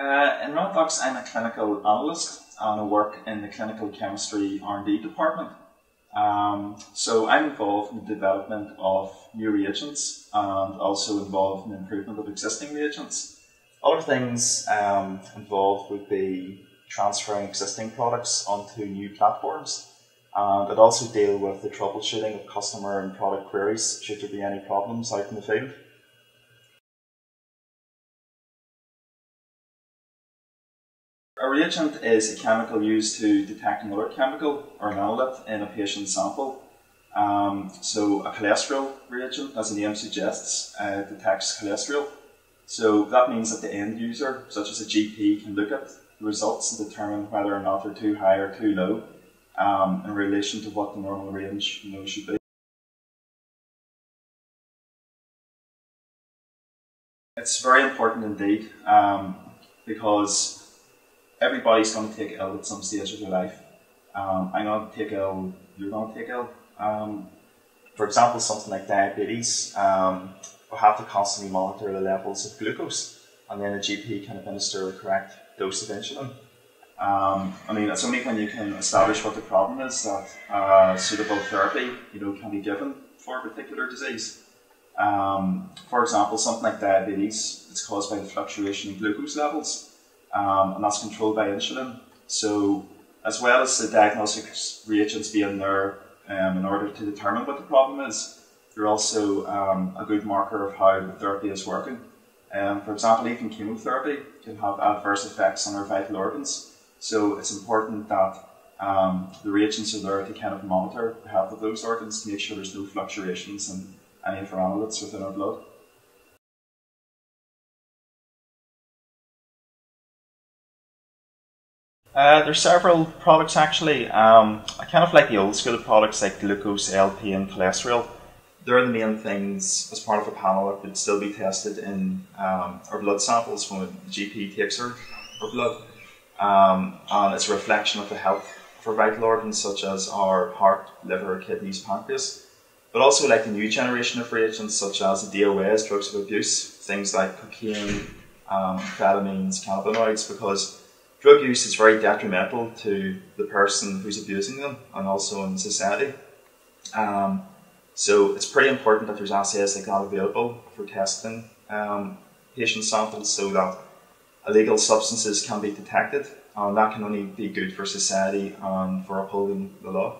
Uh, in Randox, I'm a clinical analyst and I work in the clinical chemistry R&D department. Um, so I'm involved in the development of new reagents and also involved in the improvement of existing reagents. Other things um, involved would be transferring existing products onto new platforms. And I'd also deal with the troubleshooting of customer and product queries should there be any problems out in the field. A reagent is a chemical used to detect another chemical or an analyte in a patient's sample. Um, so a cholesterol reagent, as the name suggests, uh, detects cholesterol. So that means that the end user, such as a GP, can look at the results and determine whether or not they're too high or too low um, in relation to what the normal range you know, should be. It's very important indeed um, because everybody's going to take ill at some stage of their life. Um, I'm going to take ill, you're going to take ill. Um, for example, something like diabetes, um, we have to constantly monitor the levels of glucose, and then a GP can administer the correct dose of insulin. Um, I mean, it's only when you can establish what the problem is that uh, suitable therapy, you know, can be given for a particular disease. Um, for example, something like diabetes, it's caused by the fluctuation in glucose levels um, and that's controlled by insulin. So, as well as the diagnostic reagents being there um, in order to determine what the problem is, they're also um, a good marker of how the therapy is working. Um, for example, even chemotherapy can have adverse effects on our vital organs. So, it's important that um, the reagents are there to kind of monitor the health of those organs to make sure there's no fluctuations in any of our within our blood. Uh, there's several products actually. Um, I kind of like the old school products like glucose, LP, and cholesterol. They're the main things as part of a panel that could still be tested in um, our blood samples when the GP takes our, our blood. Um, and it's a reflection of the health for vital organs such as our heart, liver, kidneys, pancreas. But also like the new generation of reagents such as the DOAs, drugs of abuse, things like cocaine, um, amphetamines, cannabinoids, because drug use is very detrimental to the person who's abusing them and also in society. Um, so it's pretty important that there's assays like that available for testing um, patient samples so that illegal substances can be detected and that can only be good for society and for upholding the law.